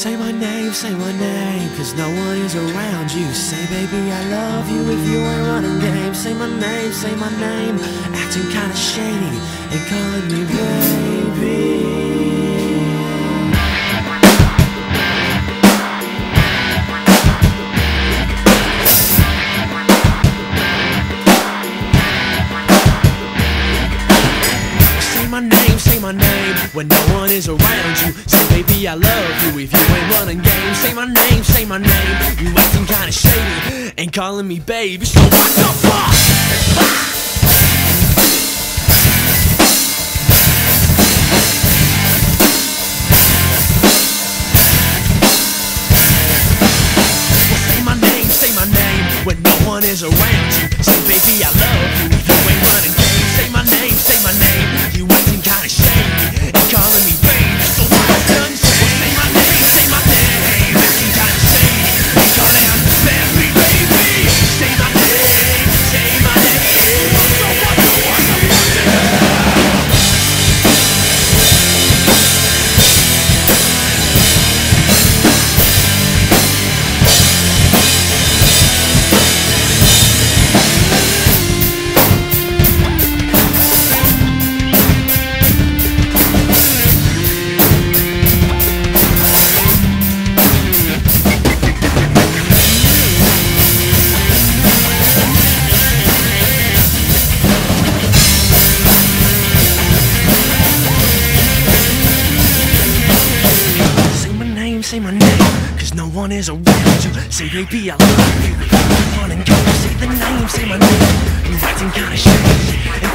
Say my name, say my name, cause no one is around you. Say, baby, I love you if you ain't running game. Say my name, say my name, acting kinda shady and calling me baby. My name when no one is around you. Say, baby, I love you if you ain't running game. Say my name, say my name. You acting kinda shady and calling me baby. So what the fuck? Name when no one is around you. Say, baby, I love you you ain't running game. Say my name, say my name. You no one is around you. Say, baby, I love you. On and go. Say the name, say my name. You acting kinda shady